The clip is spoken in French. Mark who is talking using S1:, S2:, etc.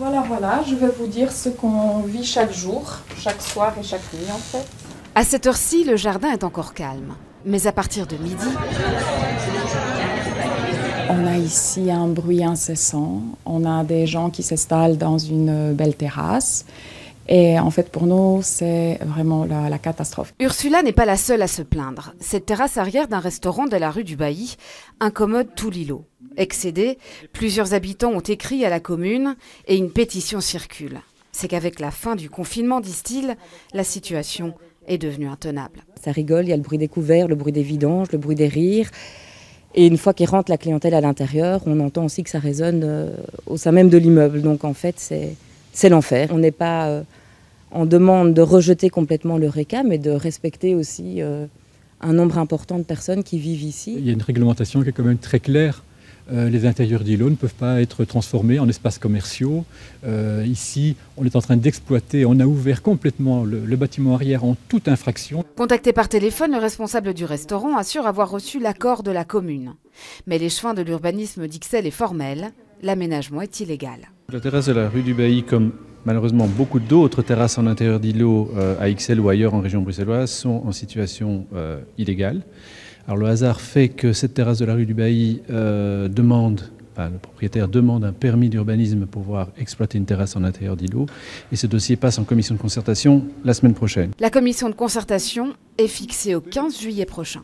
S1: Voilà, voilà, je vais vous dire ce qu'on vit chaque jour, chaque soir et chaque nuit en fait.
S2: À cette heure-ci, le jardin est encore calme. Mais à partir de midi,
S1: On a ici un bruit incessant. On a des gens qui s'installent dans une belle terrasse. Et en fait, pour nous, c'est vraiment la, la catastrophe.
S2: Ursula n'est pas la seule à se plaindre. Cette terrasse arrière d'un restaurant de la rue du Bailly incommode tout l'îlot. Excédés, plusieurs habitants ont écrit à la commune et une pétition circule. C'est qu'avec la fin du confinement, disent-ils, la situation est devenue intenable.
S3: Ça rigole, il y a le bruit des couverts, le bruit des vidanges, le bruit des rires. Et une fois qu'il rentre la clientèle à l'intérieur, on entend aussi que ça résonne euh, au sein même de l'immeuble. Donc en fait, c'est l'enfer. On n'est pas euh, en demande de rejeter complètement le RECA, mais de respecter aussi euh, un nombre important de personnes qui vivent ici.
S4: Il y a une réglementation qui est quand même très claire. Euh, les intérieurs d'îlots ne peuvent pas être transformés en espaces commerciaux. Euh, ici, on est en train d'exploiter, on a ouvert complètement le, le bâtiment arrière en toute infraction.
S2: Contacté par téléphone, le responsable du restaurant assure avoir reçu l'accord de la commune. Mais les chemins de l'urbanisme d'Ixelles est formel, l'aménagement est illégal.
S5: La terrasse de la rue du Bailly, comme malheureusement beaucoup d'autres terrasses en intérieur d'îlots euh, à Ixelles ou ailleurs en région bruxelloise, sont en situation euh, illégale. Alors le hasard fait que cette terrasse de la rue du Bailly euh, demande, enfin, le propriétaire demande un permis d'urbanisme pour pouvoir exploiter une terrasse en intérieur d'îlot. Et ce dossier passe en commission de concertation la semaine prochaine.
S2: La commission de concertation est fixée au 15 juillet prochain.